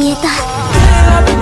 言えた。